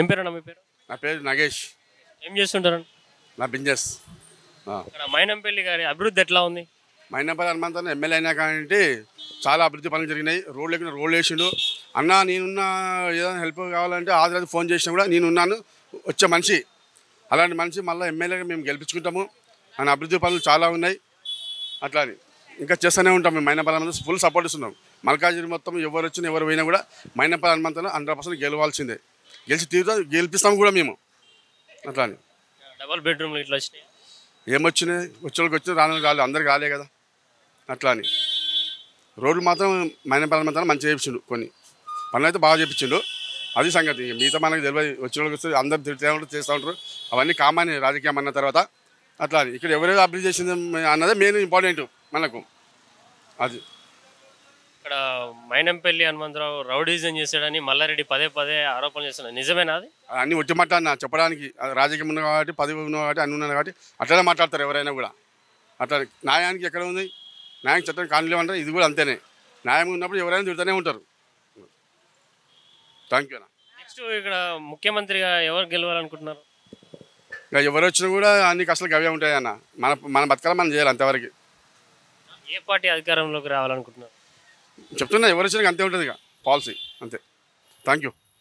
ఏం పేరు అన్న మీ పేరు? నా పేరు నగేష్. ఏం చేస్తుంటారు? నా బిజినెస్. ఇక్కడ మైనంపల్లి గారి అభివృద్ధి ఎట్లా ఉంది? మైనపల్లి హనుమంతన్ ఎమ్మెల్యే అయినా కానీ చాలా అభివృద్ధి పనులు జరిగినాయి. రోడ్లు ఎక్కిన రోడ్లు వేసిండు. అన్న నేనున్న ఏదైనా హెల్ప్ కావాలంటే ఆదిరాజు ఫోన్ చేసినా కూడా నేనున్నాను. వచ్చే మనిషి. అలాంటి మనిషి మళ్ళీ ఎమ్మెల్యేగా మేము గెలిపించుకుంటాము. ఆయన అభివృద్ధి పనులు చాలా ఉన్నాయి. అట్లా అని ఇంకా చేస్తూనే ఉంటాం మేము మైనపల్లి హనుమంతన్ ఫుల్ సపోర్ట్ ఇస్తున్నాం. మల్కాజిరి మొత్తం ఎవరు వచ్చినా ఎవరు పోయినా కూడా మైనపల్లి హనుమంతన్ హండ్రెడ్ పర్సెంట్ గెలవాల్సిందే. గెలిచి తీరుతా గెలిపిస్తాం కూడా మేము. అట్లా అని డబల్ బెడ్రూమ్లు ఇట్లా వచ్చినాయి? ఏమొచ్చినాయి? వచ్చేవాళ్ళకి వచ్చిన రాని రాలేదు అందరికి రాలే కదా. అట్లా అని రోడ్లు మాత్రం మైన పనులు మాత్రం మంచిగా చేయించిండు కొన్ని. పనులు అయితే బాగా చేయించిండు అది సంగతి. మిగతా మనకు తెలియదు. వచ్చే వాళ్ళకి వస్తే అందరు తిరుగుతూ ఉంటారు చేస్తూ ఉంటారు. అవన్నీ కామన్ రాజకీయం అన్న తర్వాత. అట్లా అని ఇక్కడ ఎవరెవరు అభివృద్ధి చేసింది అన్నదే మెయిన్ ఇంపార్టెంట్ మనకు. అది. ఇక్కడ మైనంపల్లి హనుమంతరావు రౌడీజం చేశాడని మల్లారెడ్డి పదే పదే ఆరోపణలు చేస్తున్నాడు నిజమేనా అది? అన్నీ ఒట్టి మాట అన్న చెప్పడానికి రాజకీయం ఉంది కాబట్టి పదవి ఉంది కాబట్టి అన్ని ఉన్నాయి కాబట్టి అట్లనే మాట్లాడతారు ఎవరైనా కూడా. అట్లా న్యాయానికి ఎక్కడ ఉంది? న్యాయం చట్టం కానిలేమంటారు ఇది కూడా అంతేనే. న్యాయం ఉన్నప్పుడు ఎవరైనా తిడుతూనే ఉంటారు. థ్యాంక్ యూ నెక్స్ట్ ఇక్కడ ముఖ్యమంత్రిగా ఎవరు గెలవాలనుకుంటున్నారు? ఇక ఎవరు వచ్చినా కూడా అన్ని కష్టాలు అవే ఉంటాయి అన్న. మన మన బతకాల మనం చేయాలి అంతవరకు. ఏ పార్టీ అధికారంలోకి రావాలనుకుంటున్నారు? చెప్తున్నా ఎవరు వచ్చినా అంతే ఉంటుంది ఇక పాలసీ అంతే. Thank you